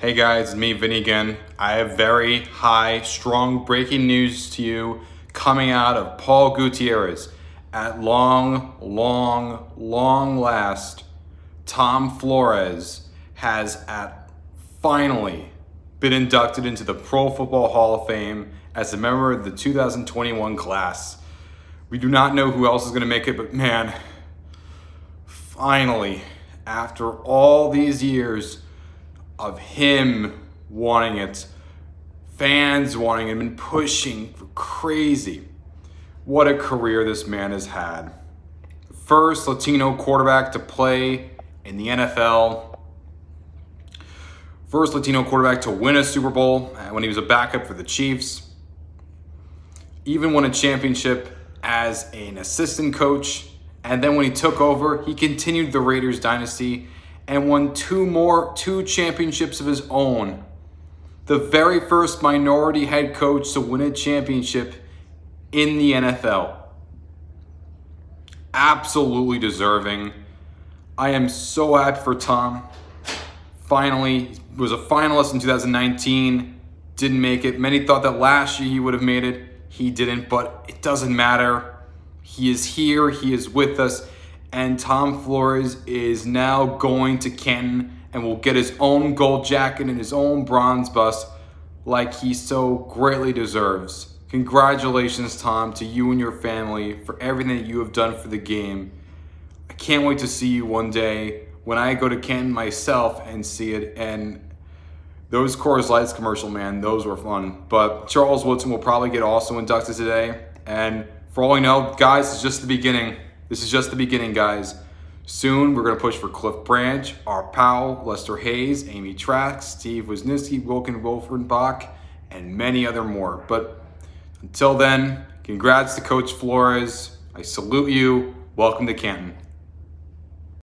Hey guys, me, Vinny again. I have very high, strong breaking news to you coming out of Paul Gutierrez. At long, long, long last, Tom Flores has at finally been inducted into the Pro Football Hall of Fame as a member of the 2021 class. We do not know who else is going to make it, but man, finally, after all these years, of him wanting it, fans wanting him and pushing for crazy. What a career this man has had. First Latino quarterback to play in the NFL. First Latino quarterback to win a Super Bowl uh, when he was a backup for the Chiefs. Even won a championship as an assistant coach. And then when he took over, he continued the Raiders dynasty and won two more, two championships of his own. The very first minority head coach to win a championship in the NFL. Absolutely deserving. I am so happy for Tom. Finally, was a finalist in 2019, didn't make it. Many thought that last year he would have made it. He didn't, but it doesn't matter. He is here, he is with us and Tom Flores is now going to Canton and will get his own gold jacket and his own bronze bust like he so greatly deserves. Congratulations, Tom, to you and your family for everything that you have done for the game. I can't wait to see you one day when I go to Canton myself and see it. And those Coors Lights commercial, man, those were fun. But Charles Woodson will probably get also inducted today. And for all I know, guys, it's just the beginning. This is just the beginning, guys. Soon, we're going to push for Cliff Branch, Art Powell, Lester Hayes, Amy Trask, Steve Wisniewski, Wilkin Wolfenbach, and many other more. But until then, congrats to Coach Flores. I salute you. Welcome to Canton.